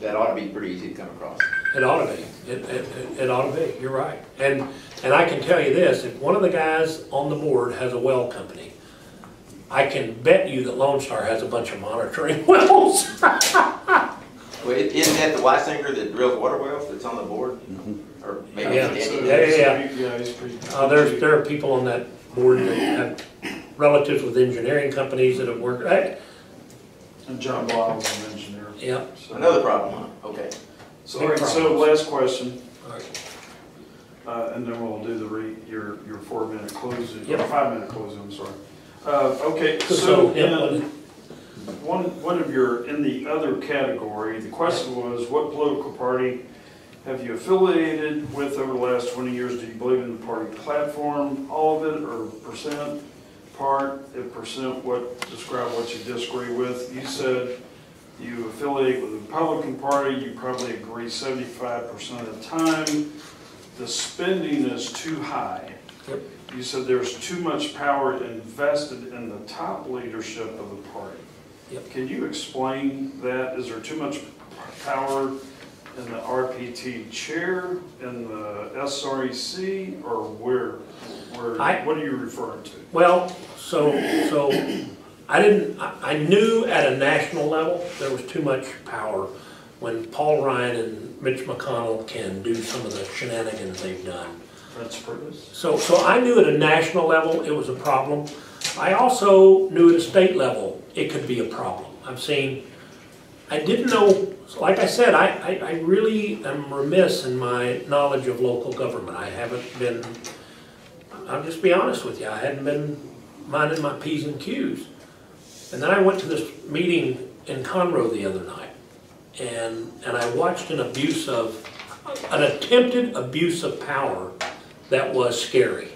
that ought to be pretty easy to come across. it ought to be. It, it, it ought to be, you're right. And, and I can tell you this, if one of the guys on the board has a well company, I can bet you that Lone Star has a bunch of monitoring wells. Well, isn't that the Wysinger that drills water wells that's on the board? Or maybe Yeah. it's Danny? Yeah, yeah, yeah. Yeah, he's pretty. Uh, there's, there are people on that board that have relatives with engineering companies that have worked, eh, And John Blau was an engineer. yeah. So- Another problem, huh? Okay. So, all right, so last question, all right. uh, and then we'll do the re, your, your four-minute closing, or Yep. five-minute closing, I'm sorry. Uh, okay, So, in one, one of your, in the other category, the question was, what political party have you affiliated with over the last twenty years? Do you believe in the party platform, all of it, or percent, part, if percent, what, describe what you disagree with? You said you affiliate with the Republican Party, you probably agree seventy-five percent of the time. The spending is too high. Yep. You said there's too much power invested in the top leadership of the party. Yep. Can you explain that? Is there too much power in the RPT chair, in the SREC, or where? Where, I- what are you referring to? Well, so, so, I didn't, I, I knew at a national level, there was too much power when Paul Ryan and Mitch McConnell can do some of the shenanigans they've done. That's? So, so I knew at a national level it was a problem. I also knew at a state level it could be a problem. I've seen, I didn't know, like I said, I, I, I really am remiss in my knowledge of local government. I haven't been, I'll just be honest with you, I hadn't been minding my P's and Q's. And then I went to this meeting in Conroe the other night, and, and I watched an abuse of, an attempted abuse of power that was scary.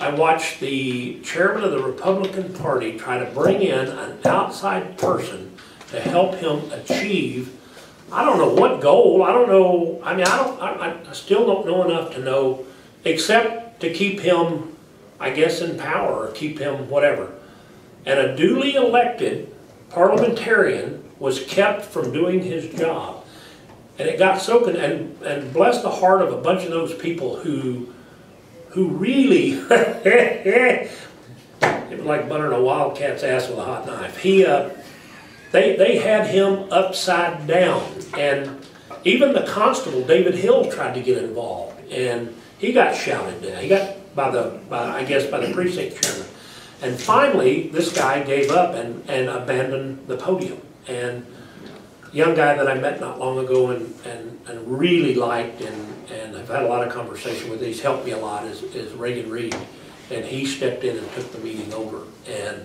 I watched the chairman of the Republican Party try to bring in an outside person to help him achieve, I don't know what goal, I don't know, I mean, I don't, I, I still don't know enough to know, except to keep him, I guess, in power, or keep him whatever. And a duly elected parliamentarian was kept from doing his job. And it got so, con- and, and bless the heart of a bunch of those people who, who really, It was like buttering a wildcat's ass with a hot knife. He, uh, they, they had him upside down. And even the constable, David Hill, tried to get involved. And he got shouted down. He got by the, by, I guess, by the precinct chairman. And finally, this guy gave up and, and abandoned the podium. And young guy that I met not long ago and, and, and really liked and, and I've had a lot of conversation with, he's helped me a lot, is, is Reagan Reed. And he stepped in and took the meeting over. And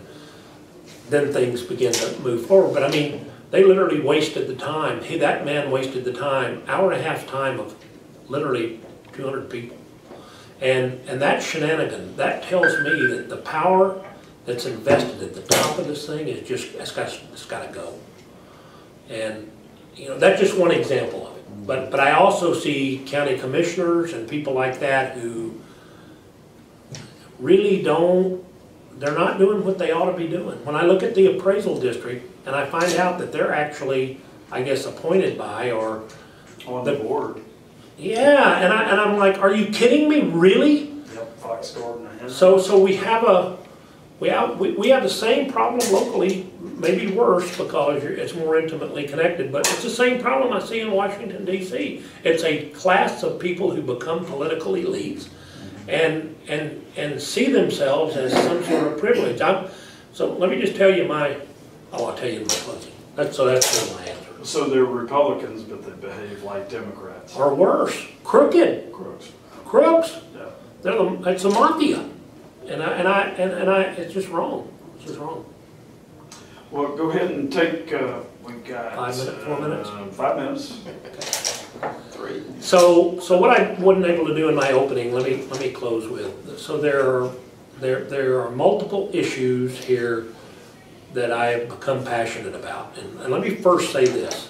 then things began to move forward. But I mean, they literally wasted the time. He, that man wasted the time, hour and a half time of literally two hundred people. And, and that shenanigan, that tells me that the power that's invested at the top of this thing is just, it's got, it's gotta go. And, you know, that's just one example of it. But, but I also see county commissioners and people like that who really don't, they're not doing what they ought to be doing. When I look at the appraisal district and I find out that they're actually, I guess, appointed by or, On the board. yeah, and I, and I'm like, are you kidding me, really? Yep, Fox Gordon. So, so we have a, we have, we, we have the same problem locally, maybe worse because you're, it's more intimately connected, but it's the same problem I see in Washington DC. It's a class of people who become political elites and, and, and see themselves as some sort of privilege. I'm, so let me just tell you my, oh, I'll tell you my closing. That's, so that's my answer. So they're Republicans, but they behave like Democrats. Or worse, crooked, Crooks. crooks. Yeah. They're the, it's a mafia. And I, and I, and, and I, it's just wrong. It's just wrong. Well, go ahead and take, uh, we got. Five minutes, four minutes? uh, Five minutes. Three. So, so what I wasn't able to do in my opening, let me, let me close with, so there are, there, there are multiple issues here that I have become passionate about. And, and let me first say this,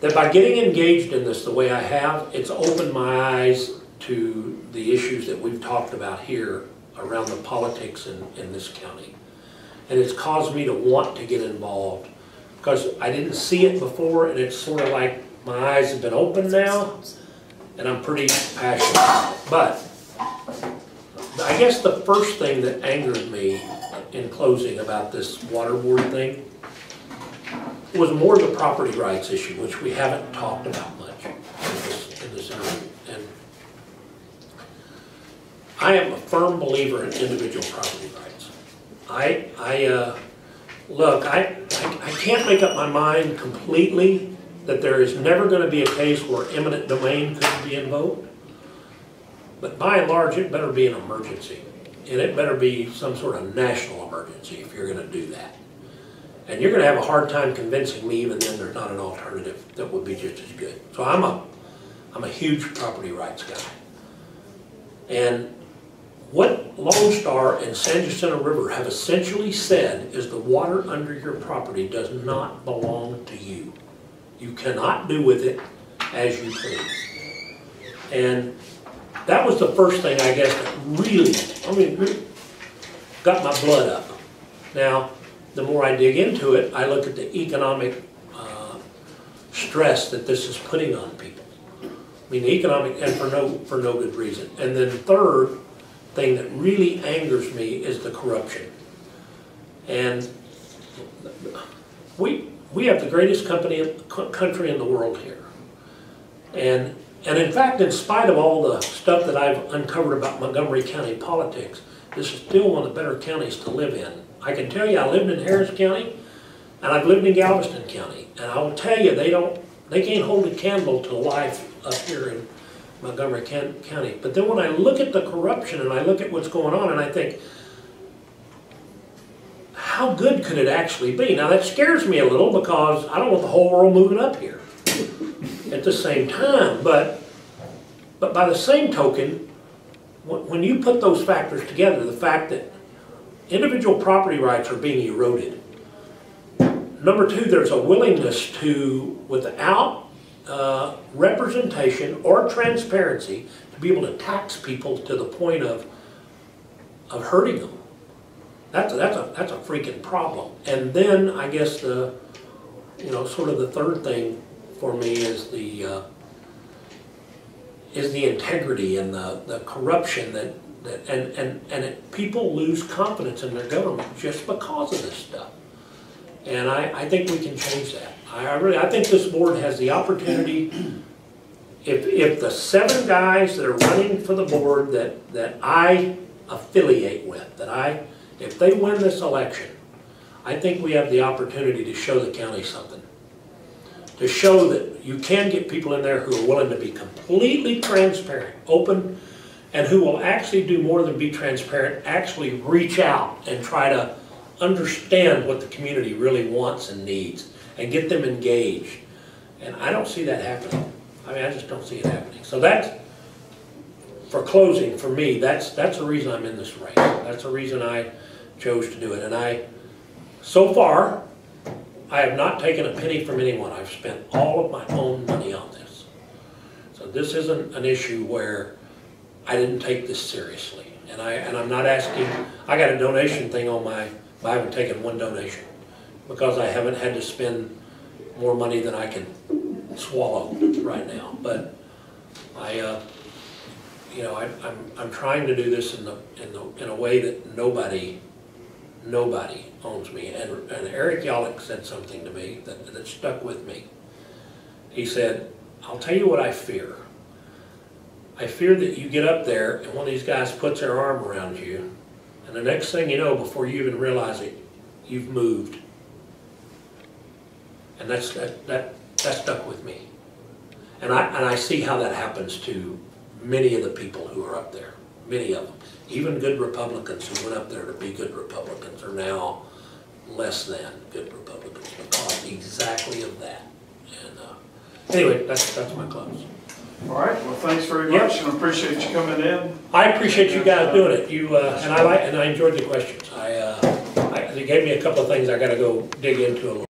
that by getting engaged in this the way I have, it's opened my eyes to the issues that we've talked about here around the politics in, in this county. And it's caused me to want to get involved, because I didn't see it before, and it's sort of like my eyes have been opened now, and I'm pretty passionate. But I guess the first thing that angered me in closing about this water board thing was more the property rights issue, which we haven't talked about much in this, in this interview. And I am a firm believer in individual property rights. I, I, uh, look, I, I I can't make up my mind completely that there is never gonna be a case where eminent domain could be invoked. But by and large, it better be an emergency. And it better be some sort of national emergency if you're gonna do that. And you're gonna have a hard time convincing me even then there's not an alternative that would be just as good. So I'm a, I'm a huge property rights guy. And what Lone Star and San Jacinto River have essentially said is the water under your property does not belong to you. You cannot do with it as you please. And that was the first thing, I guess, that really, I mean, got my blood up. Now, the more I dig into it, I look at the economic uh, stress that this is putting on people. I mean, economic, and for no, for no good reason. And then third thing that really angers me is the corruption. And we, we have the greatest company, co- country in the world here. And, and in fact, in spite of all the stuff that I've uncovered about Montgomery County politics, this is still one of the better counties to live in. I can tell you, I lived in Harris County, and I've lived in Galveston County, and I will tell you, they don't, they can't hold a candle to life up here in Montgomery County. But then when I look at the corruption and I look at what's going on, and I think, how good could it actually be? Now, that scares me a little because I don't want the whole world moving up here at the same time, but, but by the same token, when, when you put those factors together, the fact that individual property rights are being eroded, Number two, there's a willingness to, without uh, representation or transparency, to be able to tax people to the point of, of hurting them. That's, a- that's a, that's a freaking problem. And then, I guess the, you know, sort of the third thing for me is the, uh, is the integrity and the, the corruption that, that, and, and, and it, people lose confidence in their government just because of this stuff. And I, I think we can change that. I really, I think this board has the opportunity, if, if the seven guys that are running for the board that, that I affiliate with, that I, if they win this election, I think we have the opportunity to show the county something. To show that you can get people in there who are willing to be completely transparent, open, and who will actually do more than be transparent, actually reach out and try to understand what the community really wants and needs, and get them engaged. And I don't see that happening. I mean, I just don't see it happening. So that's, for closing, for me, that's, that's the reason I'm in this race. That's the reason I chose to do it. And I, so far, I have not taken a penny from anyone. I've spent all of my own money on this. So this isn't an issue where I didn't take this seriously. And I, and I'm not asking, I got a donation thing on my, I haven't taken one donation because I haven't had to spend more money than I can swallow right now. But I, uh, you know, I, I'm, I'm trying to do this in the, in the, in a way that nobody, nobody owns me. And, and Eric Yollick said something to me that, that stuck with me. He said, I'll tell you what I fear. I fear that you get up there and one of these guys puts their arm around you, and the next thing you know, before you even realize it, you've moved. And that's, that, that, that stuck with me. And I, and I see how that happens to many of the people who are up there, many of them. Even good Republicans who went up there to be good Republicans are now less than good Republicans because exactly of that. And, uh, anyway, that's, that's my close. All right, well, thanks very Yep. much, and appreciate you coming in. I appreciate you guys doing it, you, uh, and I like, and I enjoyed the questions. I, uh, I, they gave me a couple of things I gotta go dig into a little